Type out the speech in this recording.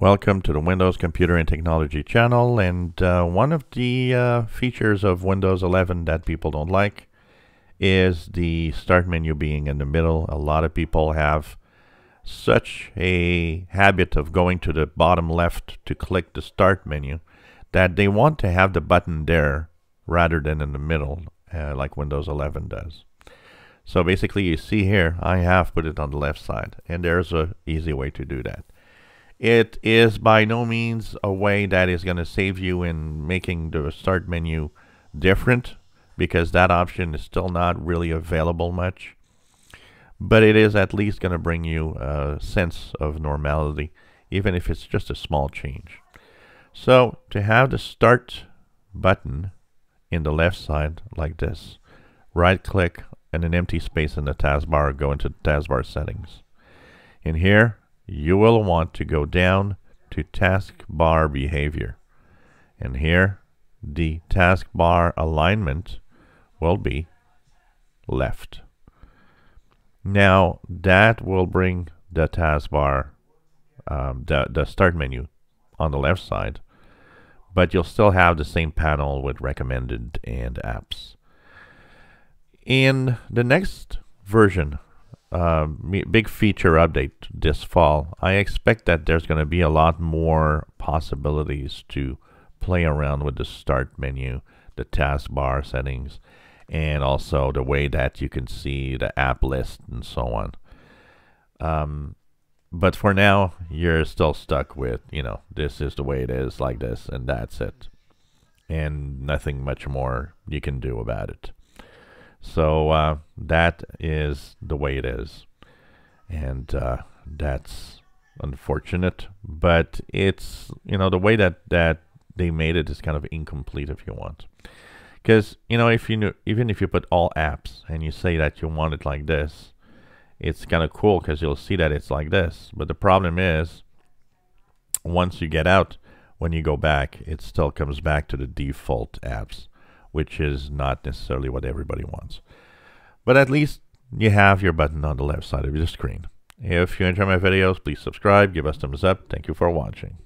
Welcome to the Windows Computer and Technology channel and uh, one of the uh, features of Windows 11 that people don't like is the start menu being in the middle. A lot of people have such a habit of going to the bottom left to click the start menu that they want to have the button there rather than in the middle uh, like Windows 11 does. So basically you see here I have put it on the left side and there's a easy way to do that. It is by no means a way that is going to save you in making the start menu different because that option is still not really available much. But it is at least going to bring you a sense of normality, even if it's just a small change. So to have the start button in the left side like this, right click and an empty space in the taskbar, go into taskbar settings. In here, you will want to go down to taskbar behavior. And here, the taskbar alignment will be left. Now, that will bring the taskbar, um, the, the start menu on the left side, but you'll still have the same panel with recommended and apps. In the next version uh, big feature update this fall, I expect that there's going to be a lot more possibilities to play around with the start menu, the taskbar settings, and also the way that you can see the app list and so on. Um, but for now, you're still stuck with, you know, this is the way it is, like this, and that's it. And nothing much more you can do about it. So uh, that is the way it is. And uh, that's unfortunate, but it's, you know, the way that, that they made it is kind of incomplete if you want. Because, you know, if you knew, even if you put all apps and you say that you want it like this, it's kind of cool because you'll see that it's like this. But the problem is, once you get out, when you go back, it still comes back to the default apps which is not necessarily what everybody wants. But at least you have your button on the left side of your screen. If you enjoy my videos, please subscribe, give us thumbs up. Thank you for watching.